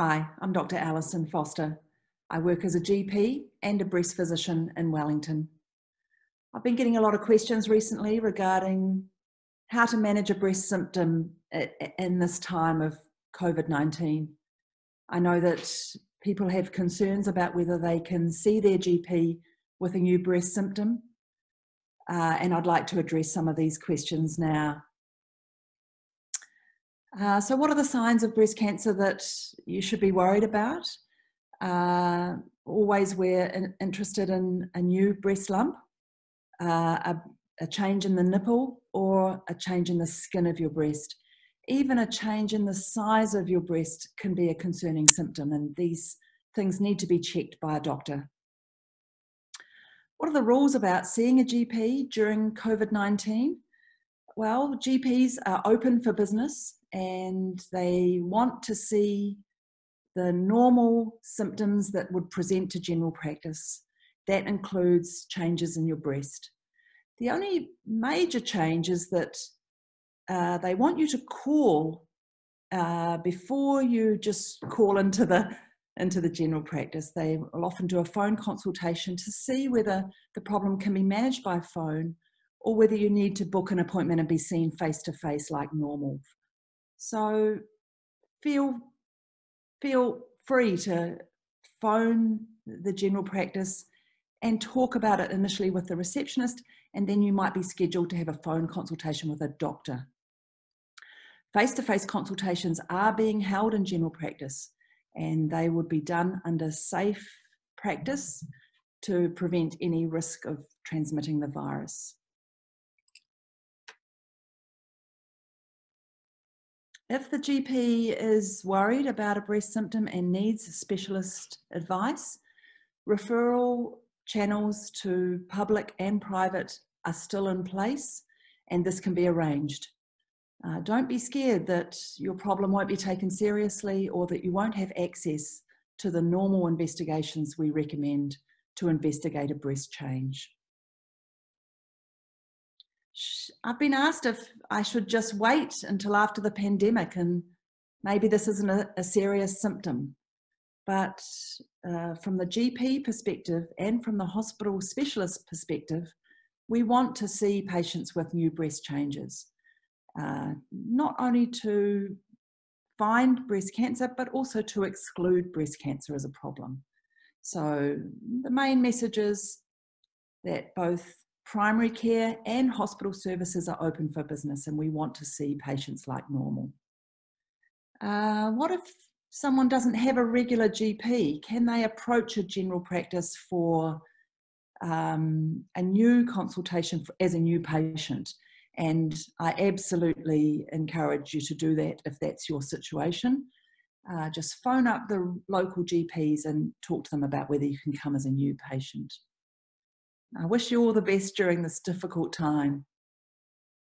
Hi, I'm Dr. Alison Foster. I work as a GP and a breast physician in Wellington. I've been getting a lot of questions recently regarding how to manage a breast symptom in this time of COVID 19. I know that people have concerns about whether they can see their GP with a new breast symptom, uh, and I'd like to address some of these questions now. Uh, so, what are the signs of breast cancer that you should be worried about? Uh, always we're in, interested in a new breast lump, uh, a, a change in the nipple, or a change in the skin of your breast. Even a change in the size of your breast can be a concerning symptom, and these things need to be checked by a doctor. What are the rules about seeing a GP during COVID 19? Well, GPs are open for business and they want to see the normal symptoms that would present to general practice. That includes changes in your breast. The only major change is that uh, they want you to call uh, before you just call into the into the general practice. They will often do a phone consultation to see whether the problem can be managed by phone or whether you need to book an appointment and be seen face to face like normal. So feel feel free to phone the general practice and talk about it initially with the receptionist and then you might be scheduled to have a phone consultation with a doctor. Face-to-face consultations are being held in general practice and they would be done under safe practice to prevent any risk of transmitting the virus. If the GP is worried about a breast symptom and needs specialist advice, referral channels to public and private are still in place and this can be arranged. Uh, don't be scared that your problem won't be taken seriously or that you won't have access to the normal investigations we recommend to investigate a breast change. I've been asked if I should just wait until after the pandemic and maybe this isn't a, a serious symptom. But uh, from the GP perspective and from the hospital specialist perspective, we want to see patients with new breast changes, uh, not only to find breast cancer, but also to exclude breast cancer as a problem. So the main message is that both primary care and hospital services are open for business and we want to see patients like normal. Uh, what if someone doesn't have a regular GP? Can they approach a general practice for um, a new consultation for, as a new patient? And I absolutely encourage you to do that if that's your situation. Uh, just phone up the local GPs and talk to them about whether you can come as a new patient. I wish you all the best during this difficult time.